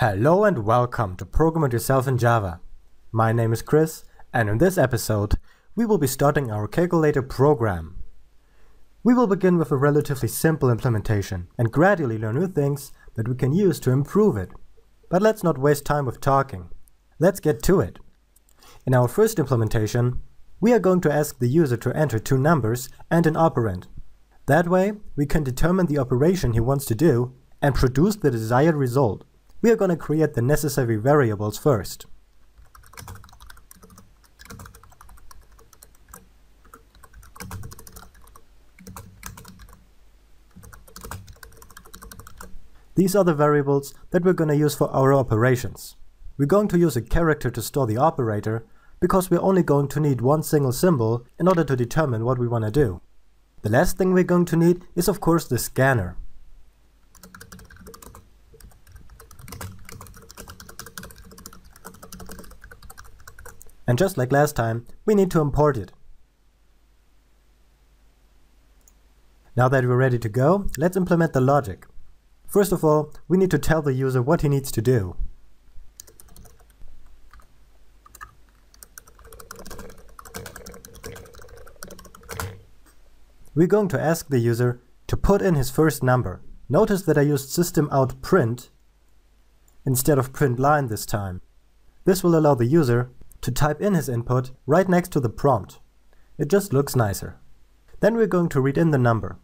Hello and welcome to Program It Yourself in Java. My name is Chris and in this episode we will be starting our calculator program. We will begin with a relatively simple implementation and gradually learn new things that we can use to improve it. But let's not waste time with talking. Let's get to it. In our first implementation, we are going to ask the user to enter two numbers and an operand. That way, we can determine the operation he wants to do and produce the desired result. We are going to create the necessary variables first. These are the variables that we're going to use for our operations. We're going to use a character to store the operator because we're only going to need one single symbol in order to determine what we want to do. The last thing we're going to need is of course the scanner. And just like last time, we need to import it. Now that we're ready to go, let's implement the logic. First of all, we need to tell the user what he needs to do. We're going to ask the user to put in his first number. Notice that I used system out print instead of print line this time. This will allow the user to type in his input right next to the prompt. It just looks nicer. Then we're going to read in the number.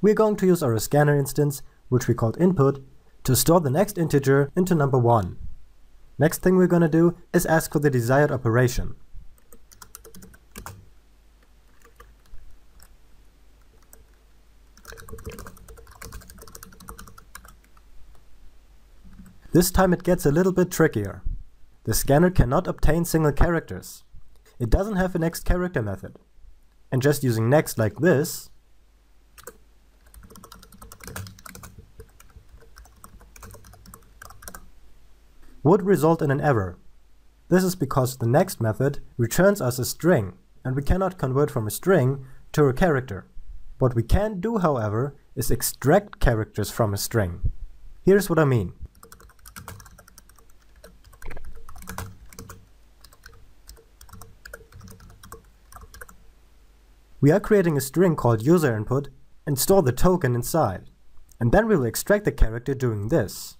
We're going to use our scanner instance, which we called input, to store the next integer into number 1. Next thing we're gonna do is ask for the desired operation. This time it gets a little bit trickier. The scanner cannot obtain single characters. It doesn't have a next character method. And just using next like this would result in an error. This is because the next method returns us a string, and we cannot convert from a string to a character. What we can do, however, is extract characters from a string. Here's what I mean. We are creating a string called user input and store the token inside. And then we will extract the character doing this.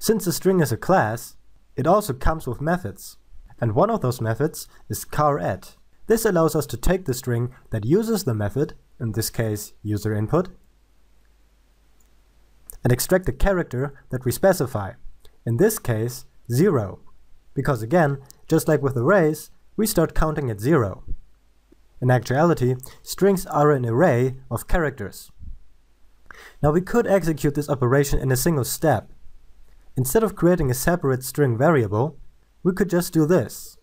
Since the string is a class, it also comes with methods. And one of those methods is charAt. This allows us to take the string that uses the method, in this case user input, and extract the character that we specify, in this case 0. Because again, just like with arrays, we start counting at 0. In actuality, strings are an array of characters. Now we could execute this operation in a single step, Instead of creating a separate string variable, we could just do this.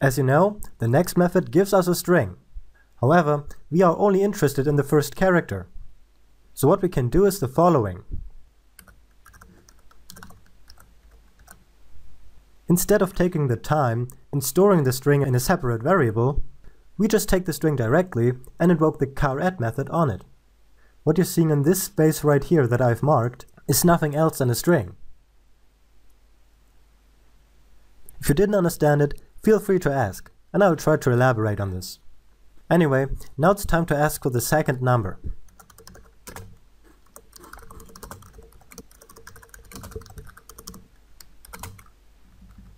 As you know, the next method gives us a string. However, we are only interested in the first character. So what we can do is the following. Instead of taking the time and storing the string in a separate variable, we just take the string directly and invoke the charAt method on it. What you're seeing in this space right here that I've marked is nothing else than a string. If you didn't understand it, feel free to ask, and I will try to elaborate on this. Anyway, now it's time to ask for the second number.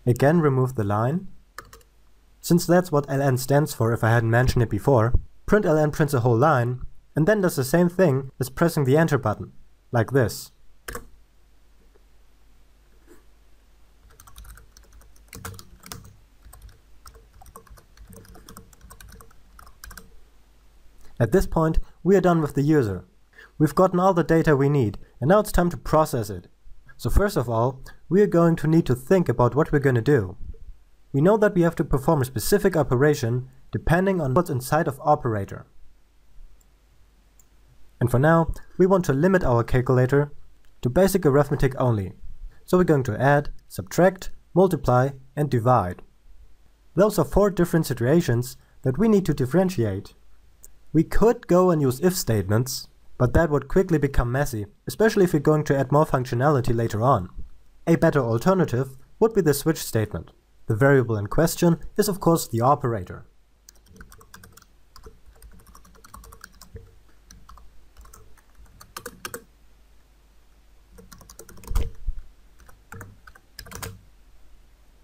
Again remove the line since that's what ln stands for if I hadn't mentioned it before, println prints a whole line, and then does the same thing as pressing the enter button, like this. At this point, we are done with the user. We've gotten all the data we need, and now it's time to process it. So first of all, we are going to need to think about what we're going to do. We know that we have to perform a specific operation depending on what's inside of operator. And for now, we want to limit our calculator to basic arithmetic only. So we're going to add, subtract, multiply, and divide. Those are four different situations that we need to differentiate. We could go and use if statements, but that would quickly become messy, especially if we're going to add more functionality later on. A better alternative would be the switch statement. The variable in question is of course the operator.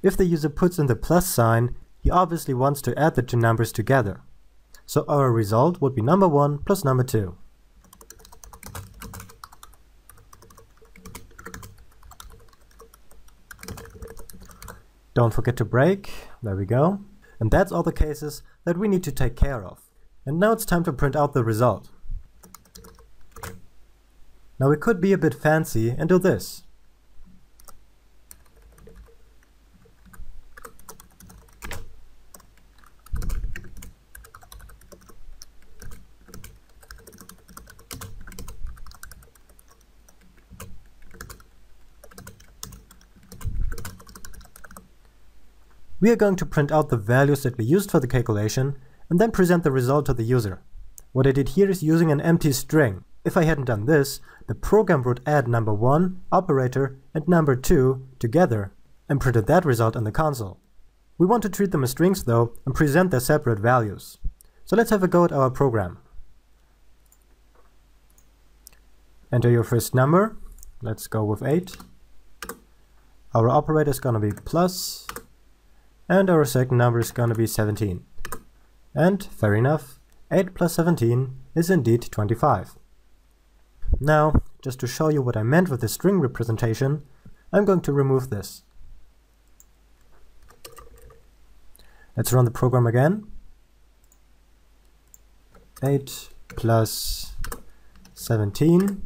If the user puts in the plus sign, he obviously wants to add the two numbers together. So our result would be number 1 plus number 2. Don't forget to break, there we go. And that's all the cases that we need to take care of. And now it's time to print out the result. Now we could be a bit fancy and do this. We are going to print out the values that we used for the calculation and then present the result to the user. What I did here is using an empty string. If I hadn't done this, the program would add number 1, operator, and number 2 together and printed that result on the console. We want to treat them as strings though and present their separate values. So let's have a go at our program. Enter your first number. Let's go with 8. Our operator is going to be plus and our second number is gonna be 17. And, fair enough, 8 plus 17 is indeed 25. Now, just to show you what I meant with the string representation, I'm going to remove this. Let's run the program again. 8 plus 17,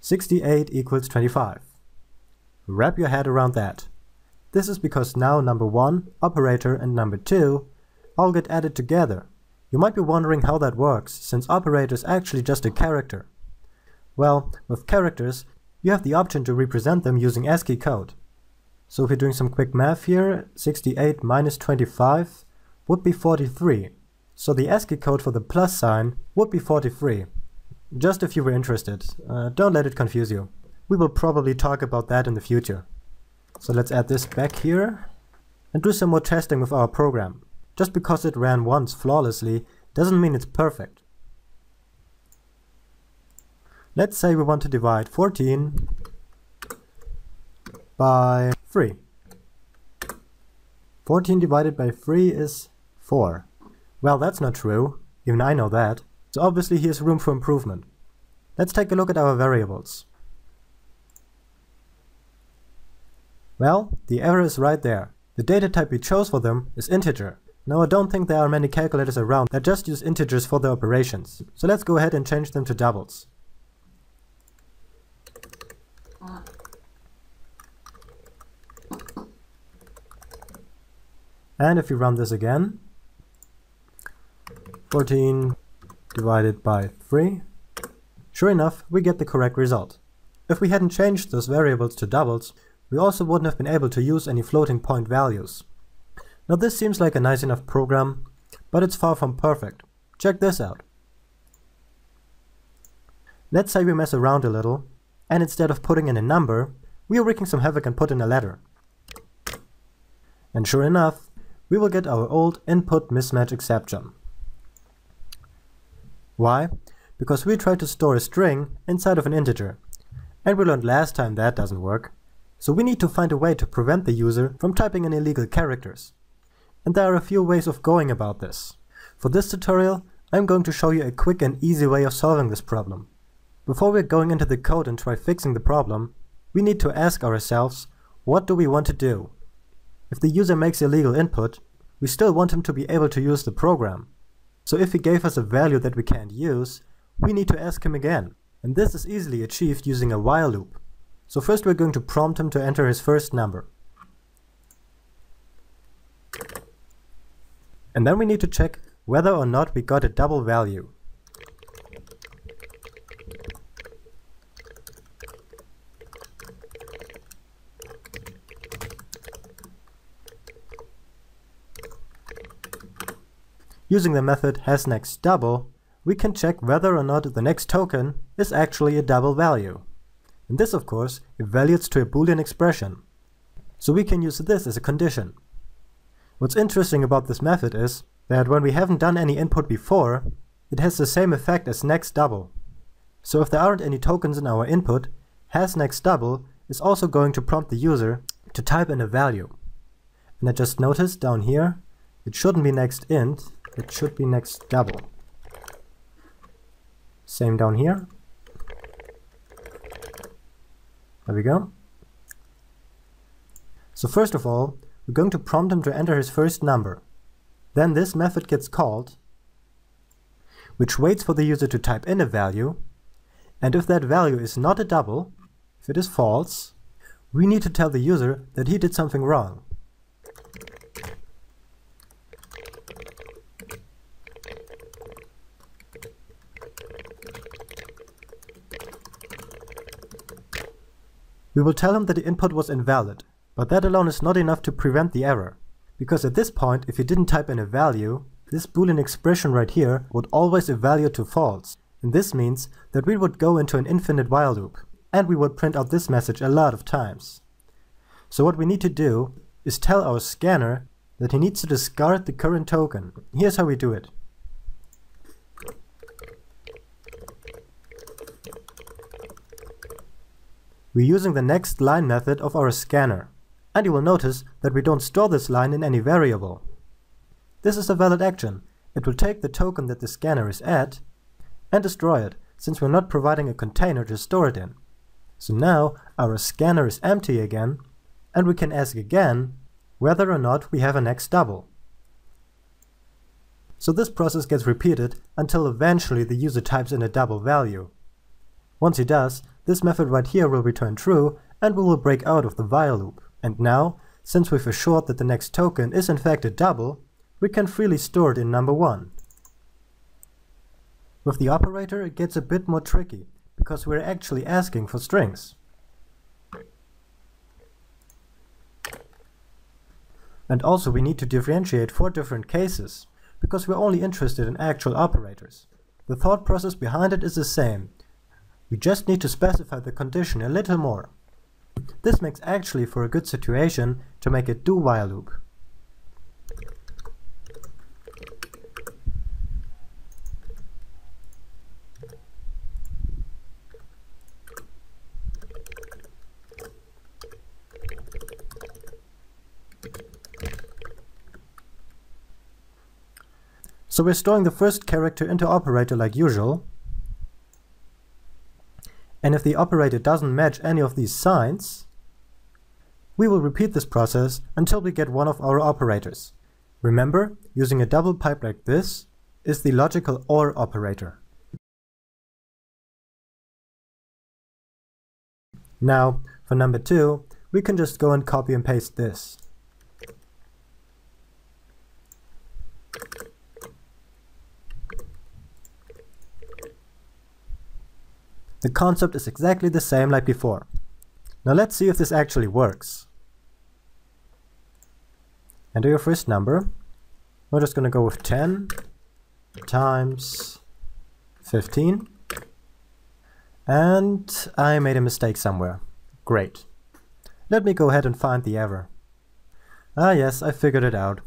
68 equals 25. Wrap your head around that. This is because now number 1, operator, and number 2 all get added together. You might be wondering how that works, since operator is actually just a character. Well, with characters, you have the option to represent them using ASCII code. So if you're doing some quick math here, 68 minus 25 would be 43. So the ASCII code for the plus sign would be 43. Just if you were interested, uh, don't let it confuse you. We will probably talk about that in the future. So let's add this back here and do some more testing with our program. Just because it ran once flawlessly doesn't mean it's perfect. Let's say we want to divide 14 by 3. 14 divided by 3 is 4. Well, that's not true. Even I know that. So obviously here's room for improvement. Let's take a look at our variables. Well, the error is right there. The data type we chose for them is integer. Now I don't think there are many calculators around that just use integers for their operations. So let's go ahead and change them to doubles. And if we run this again, 14 divided by 3, sure enough, we get the correct result. If we hadn't changed those variables to doubles, we also wouldn't have been able to use any floating point values. Now this seems like a nice enough program, but it's far from perfect. Check this out. Let's say we mess around a little, and instead of putting in a number, we are wreaking some havoc and put in a letter. And sure enough, we will get our old input mismatch exception. Why? Because we tried to store a string inside of an integer, and we learned last time that doesn't work. So we need to find a way to prevent the user from typing in illegal characters. And there are a few ways of going about this. For this tutorial, I'm going to show you a quick and easy way of solving this problem. Before we're going into the code and try fixing the problem, we need to ask ourselves, what do we want to do? If the user makes illegal input, we still want him to be able to use the program. So if he gave us a value that we can't use, we need to ask him again. And this is easily achieved using a while loop. So first we're going to prompt him to enter his first number. And then we need to check whether or not we got a double value. Using the method hasNextDouble, we can check whether or not the next token is actually a double value. And this, of course, evaluates to a boolean expression. So we can use this as a condition. What's interesting about this method is that when we haven't done any input before, it has the same effect as next double. So if there aren't any tokens in our input, has next double is also going to prompt the user to type in a value. And I just noticed down here, it shouldn't be next int, it should be next double. Same down here. There we go. So first of all, we're going to prompt him to enter his first number. Then this method gets called, which waits for the user to type in a value, and if that value is not a double, if it is false, we need to tell the user that he did something wrong. We will tell him that the input was invalid, but that alone is not enough to prevent the error. Because at this point, if he didn't type in a value, this boolean expression right here would always evaluate to false. And this means that we would go into an infinite while loop, and we would print out this message a lot of times. So what we need to do is tell our scanner that he needs to discard the current token. Here's how we do it. We're using the next line method of our scanner, and you will notice that we don't store this line in any variable. This is a valid action. It will take the token that the scanner is at and destroy it, since we're not providing a container to store it in. So now our scanner is empty again, and we can ask again whether or not we have a nextDouble. So this process gets repeated until eventually the user types in a double value. Once he does, this method right here will return true and we will break out of the while loop. And now, since we've assured that the next token is in fact a double, we can freely store it in number 1. With the operator it gets a bit more tricky, because we're actually asking for strings. And also we need to differentiate four different cases, because we're only interested in actual operators. The thought process behind it is the same, we just need to specify the condition a little more. This makes actually for a good situation to make a do while loop. So we're storing the first character into operator like usual, and if the operator doesn't match any of these signs, we will repeat this process until we get one of our operators. Remember, using a double pipe like this is the logical OR operator. Now, for number 2, we can just go and copy and paste this. The concept is exactly the same like before. Now let's see if this actually works. Enter your first number. We're just going to go with 10 times 15. And I made a mistake somewhere. Great. Let me go ahead and find the error. Ah yes, I figured it out.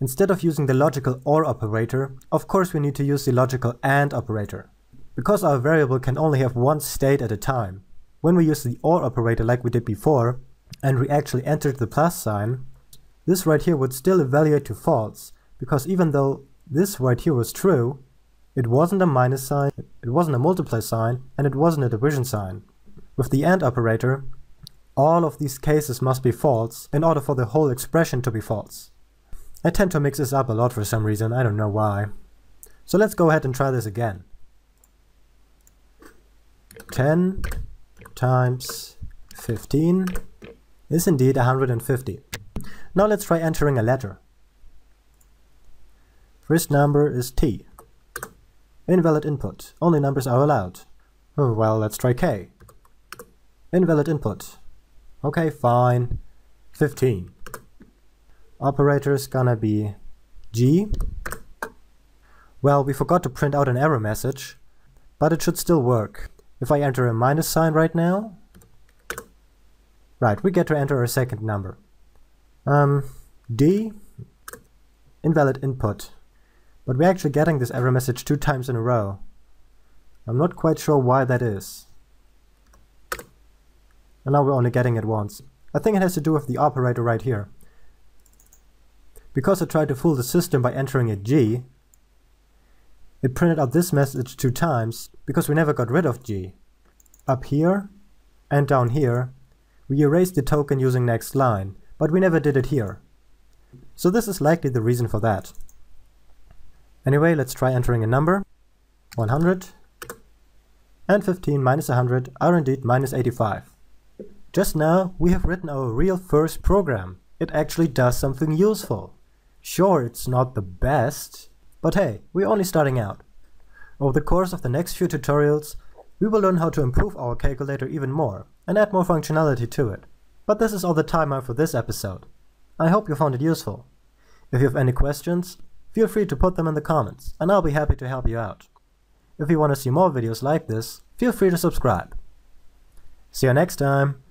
Instead of using the logical OR operator, of course we need to use the logical AND operator. Because our variable can only have one state at a time, when we use the OR operator like we did before, and we actually entered the plus sign, this right here would still evaluate to false, because even though this right here was true, it wasn't a minus sign, it wasn't a multiply sign, and it wasn't a division sign. With the AND operator, all of these cases must be false in order for the whole expression to be false. I tend to mix this up a lot for some reason, I don't know why. So let's go ahead and try this again. 10 times 15 is indeed 150. Now let's try entering a letter. First number is T. Invalid input. Only numbers are allowed. Oh, well, let's try K. Invalid input. Okay, fine. 15. Operator is gonna be G. Well, we forgot to print out an error message, but it should still work. If I enter a minus sign right now, right, we get to enter a second number. Um, D, invalid input. But we're actually getting this error message two times in a row. I'm not quite sure why that is. And now we're only getting it once. I think it has to do with the operator right here. Because I tried to fool the system by entering a G, it printed out this message two times because we never got rid of G. Up here and down here, we erased the token using next line, but we never did it here. So this is likely the reason for that. Anyway, let's try entering a number. 100 and 15 minus 100 are indeed minus 85. Just now, we have written our real first program. It actually does something useful. Sure, it's not the best, but hey, we're only starting out. Over the course of the next few tutorials, we will learn how to improve our calculator even more and add more functionality to it. But this is all the time I have for this episode. I hope you found it useful. If you have any questions, feel free to put them in the comments and I'll be happy to help you out. If you want to see more videos like this, feel free to subscribe. See you next time!